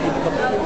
থেকে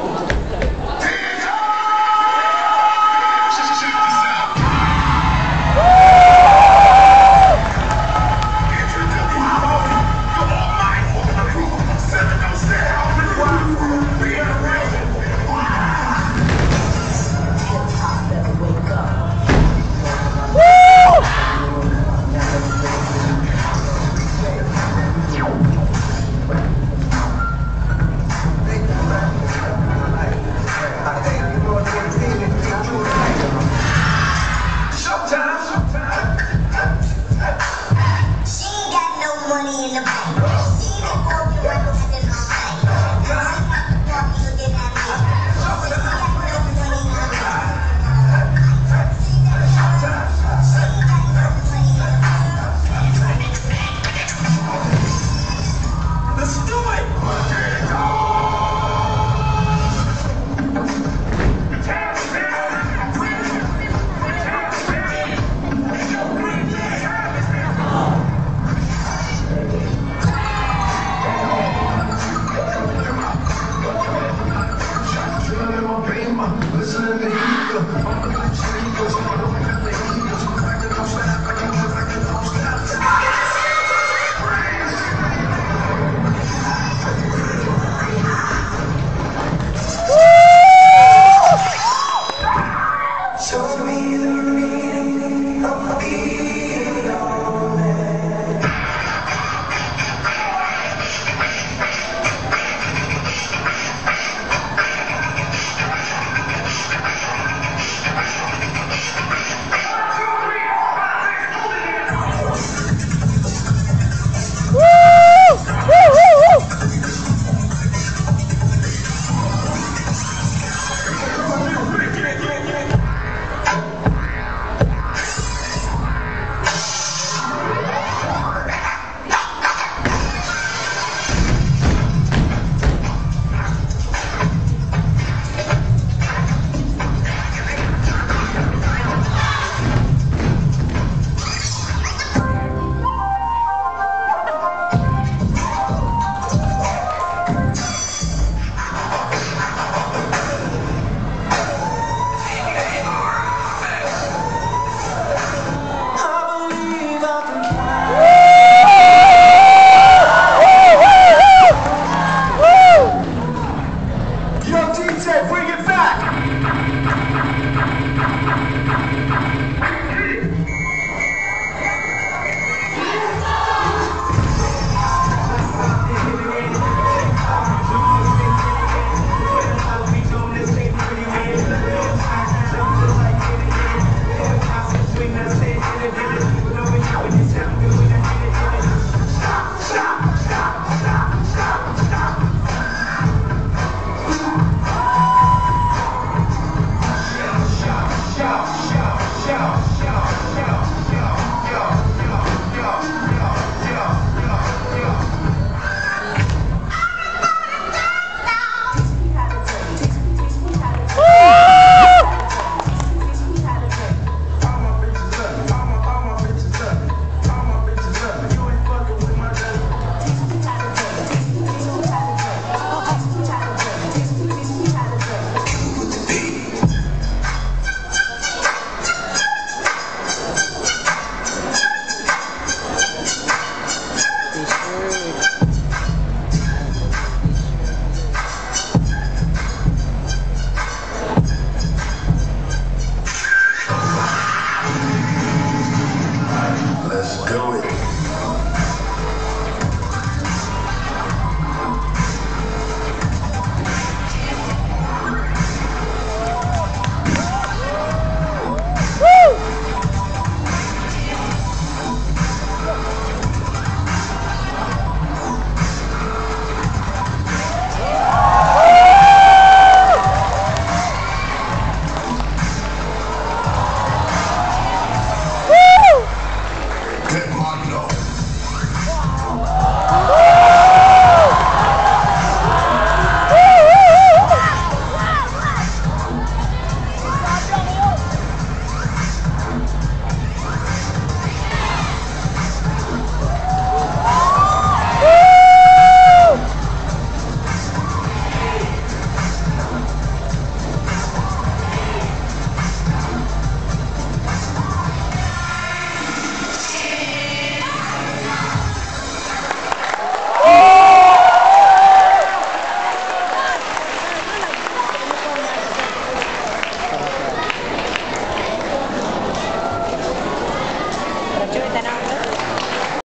de